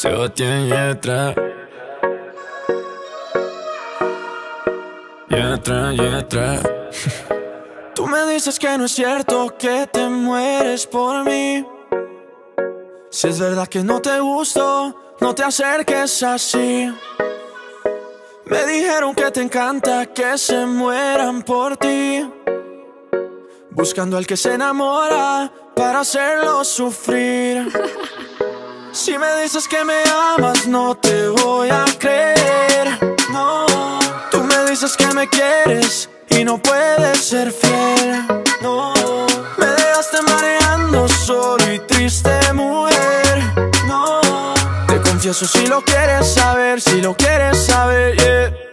Sebastián Yetra. Yetra, Yetra. Tú me dices que no es cierto que te mueres por mí. Si es verdad que no te gusto, no te acerques así. Me dijeron que te encanta que se mueran por ti. Buscando al que se enamora para hacerlo sufrir. Si me dices que me amas, no te voy a creer. No, tú me dices que me quieres y no puedes ser fiel. No, me dejaste mareando solo y triste, mujer. No, te confieso si lo quieres saber, si lo quieres saber, yeah.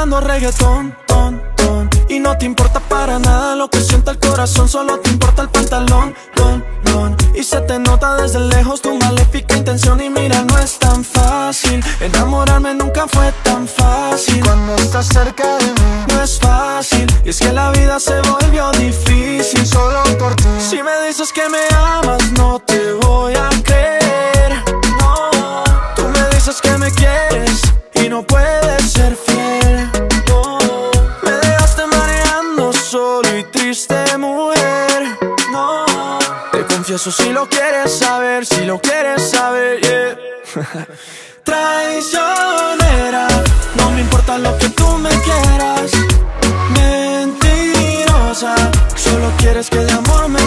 Bailando reggaetón, ton, ton. Y no te importa para nada lo que sienta el corazón Solo te importa el pantalón, don, don Y se te nota desde lejos tu maléfica intención. Y mira, no es tan fácil. Enamorarme nunca fue tan fácil. Cuando estás cerca de mí, No es fácil. Y es que la vida se volvió difícil. solo por ti. si me dices que me amas, no te voy a creer. No, tú me dices que me quieres y no puedes No, te confieso si lo quieres saber, si lo quieres saber, yeah. Traicionera, no me importa lo que tú me quieras. Mentirosa, solo quieres que de amor me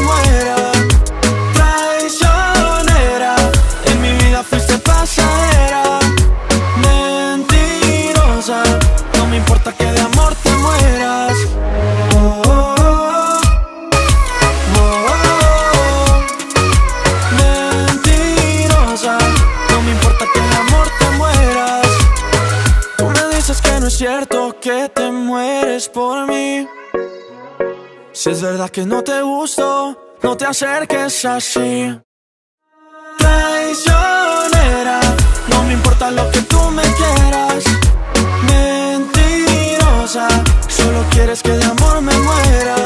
no es cierto que te mueres por mí. Si es verdad que no te gusto, no te acerques así. Traicionera, no me importa lo que tú me quieras. Mentirosa, solo quieres que de amor me muera.